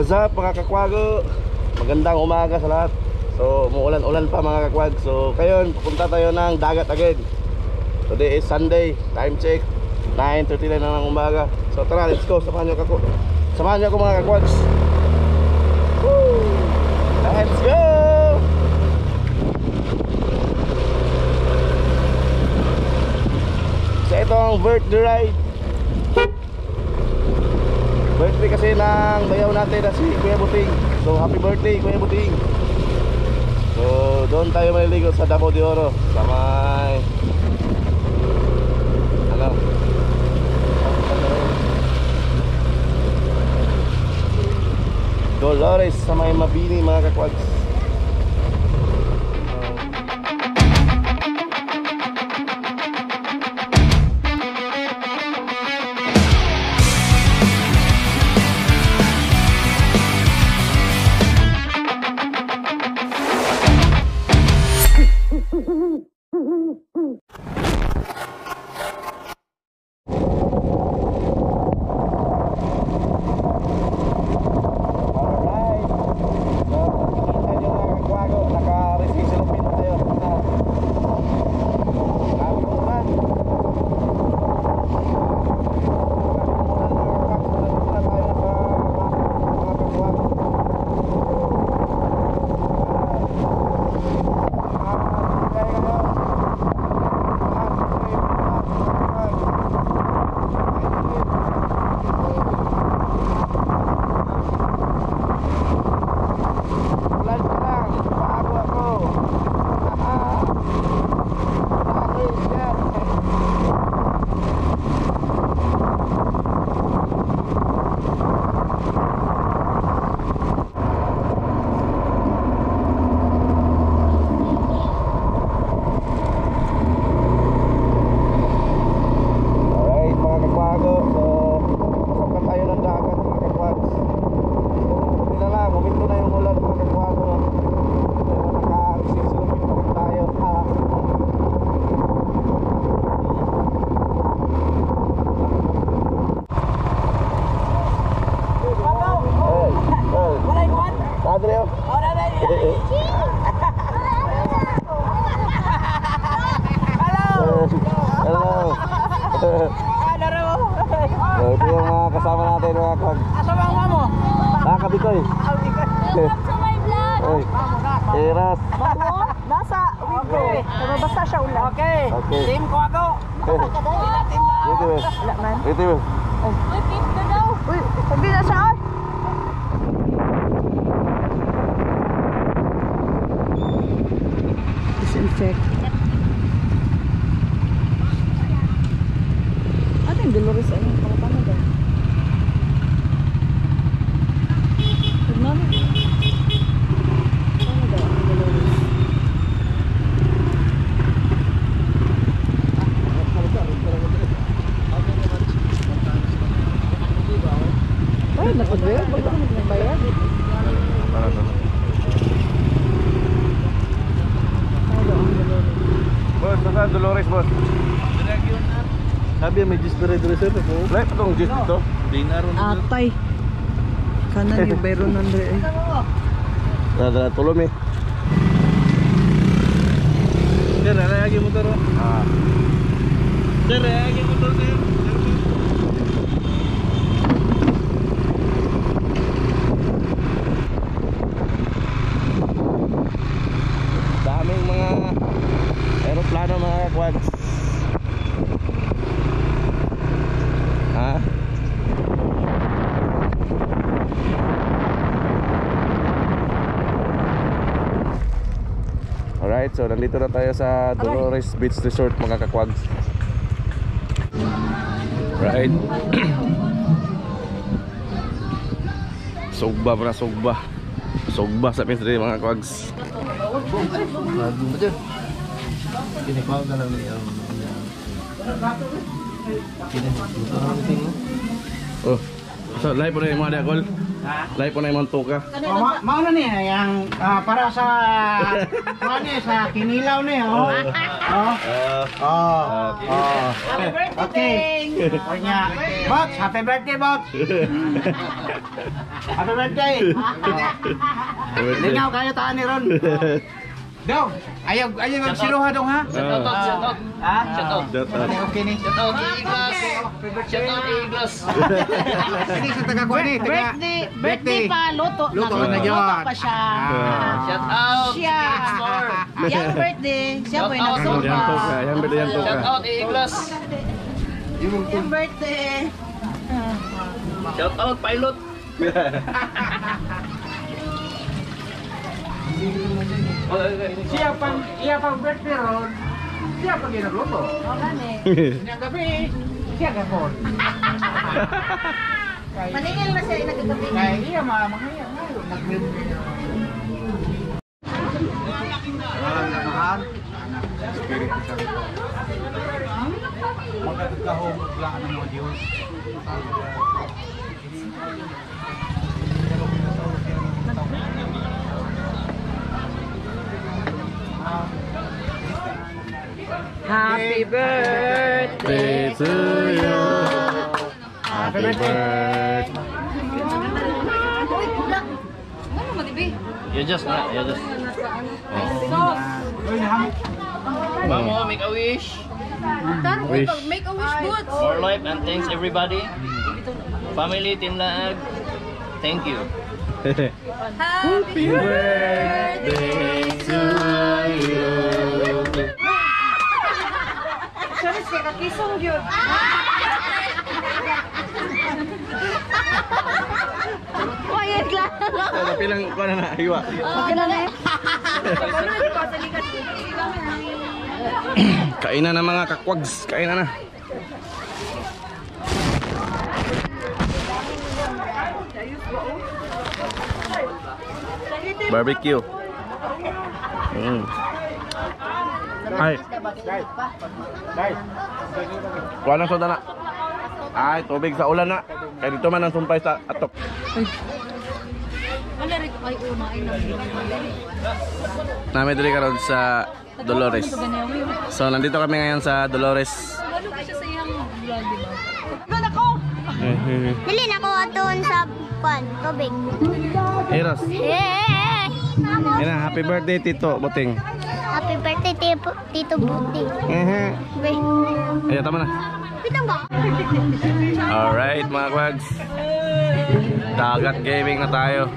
What's up mga kakwago? Magandang umaga sa lahat. So umuulan-ulan pa mga kakwag. So kayon pupunta tayo ng dagat again. Today is Sunday. Time check. 9.39 na ng umaga. So tara let's go. Samahan nyo kako Samahan nyo ako mga kakwags! Let's go! So ito ang birthday ride Birthday kasi ng bayaw natin na si Kuya Buting. So happy birthday Kuya Buting. So doon tayo maliligo sa Davao de Oro. Sa may Ano? Dolores sa may Mabini mga kakwags Ikaw. Welcome to my vlog! Oy. Mamo? Nasa Okay. Pero basta siya ulan. Okay. Okay. Team ko ako. Na. Dito eh. Wala man. Dito eh. Uy, keep ka daw! Uy, hindi na siya. oy. Disinfect. Yung Dolores? Ano yung paano ba? Wes, Bos. Sabi may juice dire dire sir ko. Lek tong juice dito. Dinar ron. Atay. Kana ni bero nan dire. Dada tolong mi. Sir, lagi motor. Ah. Sir, lagi motor sir. Nandito na tayo sa Dolores Beach Resort mga kakwags. Right. sugba pa na sugba. Sugba sa Pintre mga kakwags. Kinikaw ka lang niya. Oh. So, live po na yung mga diakol. Live po na yung tuka. Oh, ma mao na niya yang ah, para sa ano ni sa kinilaw ni oh. Oh. Ah, Oh. okay. Oh. Okay. Kanya. Box, happy birthday, Box. happy birthday. Lingaw kayo taan ni Ron. Dong, ayaw ayaw magsiluha dong ha. Shout out, shout out. Ha? Shout out. Okay ni. Shout out kay Iglas. Shout out kay Iglas. Ini sa taga ko ni, taga Birthday, birthday pa, luto. Luto na Luto yun. pa siya. Ah. Shout out Siya. Yung birthday, siya po yung Shout out. nagsuka. Yan tuka, yan bili yan tuka. Shout out kay Iglas. Yung birthday. Shout out pilot. Siya pang iya pang birthday Ron. Siya pang ginagluto. O, gani. Yang gabi, siya gapon. Maningil na siya nagagabi. Kaya iya mga mga iya. Nag-win. Alam na mahal. Spirit sa rito. Magkakahong lang ng mga Diyos. Birthday. To you. Happy birthday. You just na, you just. Oh. Naham. Make a wish. Wish. Make a wish boots. More life and thanks everybody. Family, Team Laag. Thank you. Happy birthday to you. Sorry, siya kakisong yun. Quiet lang. Ano pilang ko na na hiwa. Okay na na eh. Kainan na mga kakwags, kainan na. Barbecue. Mm. Ay, Guys, kuha ng soda na. Ay, tubig sa ulan na. Kaya dito man ang sumpay sa atok. Ay Namin dili karon sa Dolores. So nandito kami ngayon sa Dolores. Ano ba siya sa iyang vlog, di ba? Dili na ko aton sa pan, tubig. Eros. Ina, happy birthday Tito Buting. Happy birthday, Tito, Tito Buti. Be, Ayan, tama na. pitang ba? Alright mga kwags. Dagat gaming na tayo.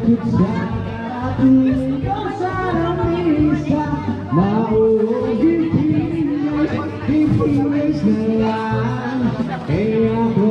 kita tinggal bisa mau eh aku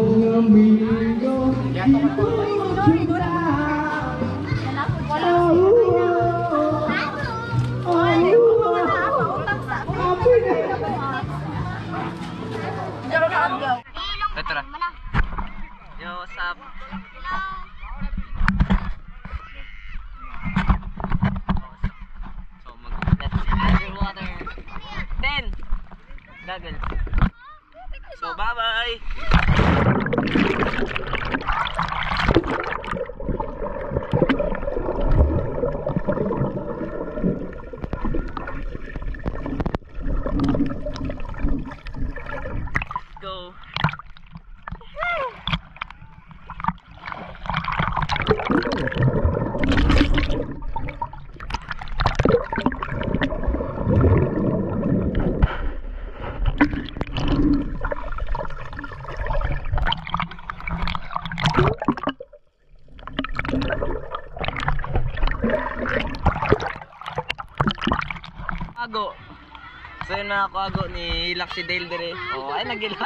Goggles. So, bye-bye! Go! Ago. Yun mga ago ni Hilak si Dale dire. Oh, ay nagila.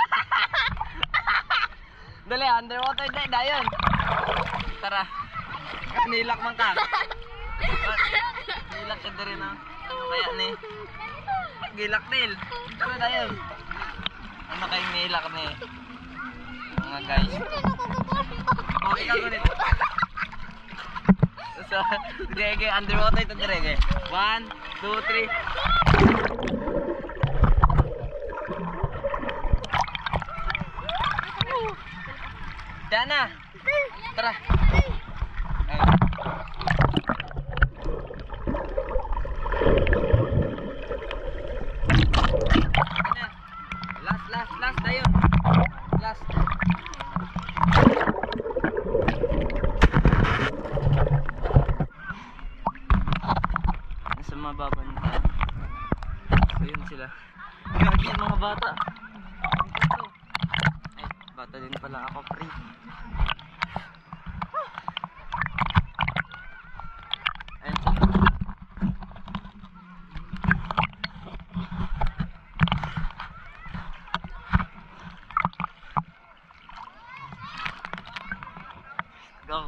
Dali, underwater day dayon. Tara. Nilak man ka. Gilak siya din na. Kaya ni? Gilak. Ano na yun? Ano kayong nilak ni? Mga guys. Oh, ikaw gunit. So, sige, underwater ito dire. One, two, three. Diyan na. Tara. Ayun. Ayan na. Last, last, last na yun. Last. Nasa mga baba na tayo. So yun sila. Gagi yung mga bata. Ito. Ay, bata din pala ako, pre. Ayun sila. Go.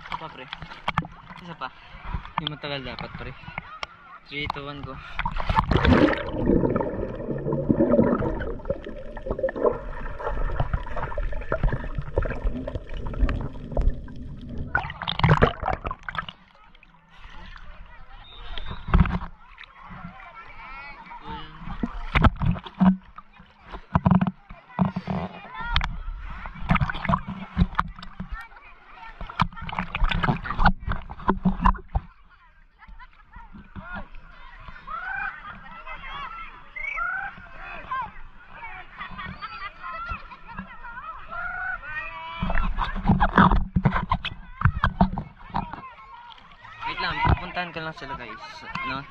Isa pa, pre. Isa pa. Hindi matagal dapat, pre. 3, 2, 1, go. Wait lang, pupuntahan ko lang sila guys. No?